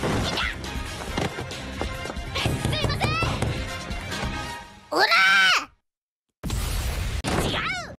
すいません。